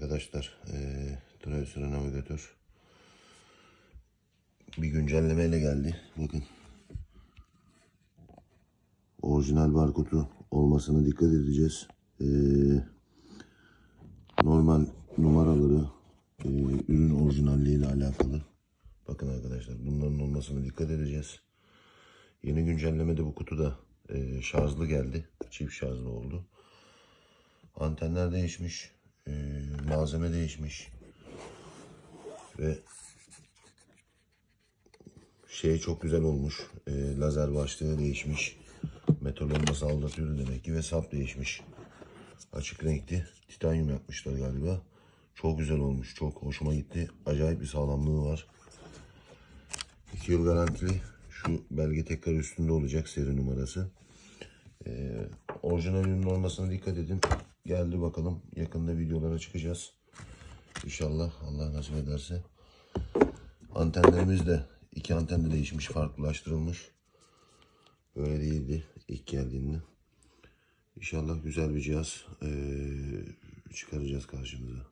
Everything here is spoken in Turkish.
Arkadaşlar eee Travesur'a navigatör bir güncellemeyle geldi. Bakın. Orijinal barkodu olmasına dikkat edeceğiz. Eee, normal numaraları eee, ürün orijinalliği ile alakalı. Bakın arkadaşlar bunların olmasına dikkat edeceğiz. Yeni güncellemede bu kutuda eee, şarjlı geldi. Çift şarjlı oldu. Antenler değişmiş. eee, malzeme değişmiş. Ve şey çok güzel olmuş. Eee, lazer başlığı değişmiş. Metal olması aldatıyordu demek ki ve sap değişmiş. Açık renkli. Titanyum yapmışlar galiba. Çok güzel olmuş. Çok hoşuma gitti. Acayip bir sağlamlığı var. 2 yıl garantili. Şu belge tekrar üstünde olacak seri numarası. Ee, orijinal ürün olmasına dikkat edin. Geldi bakalım. Yakında videolara çıkacağız. İnşallah Allah nasip ederse. Antenlerimiz de iki anten de değişmiş, farklılaştırılmış. Böyle değildi ilk geldiğinde. İnşallah güzel bir cihaz ee, çıkaracağız karşımıza.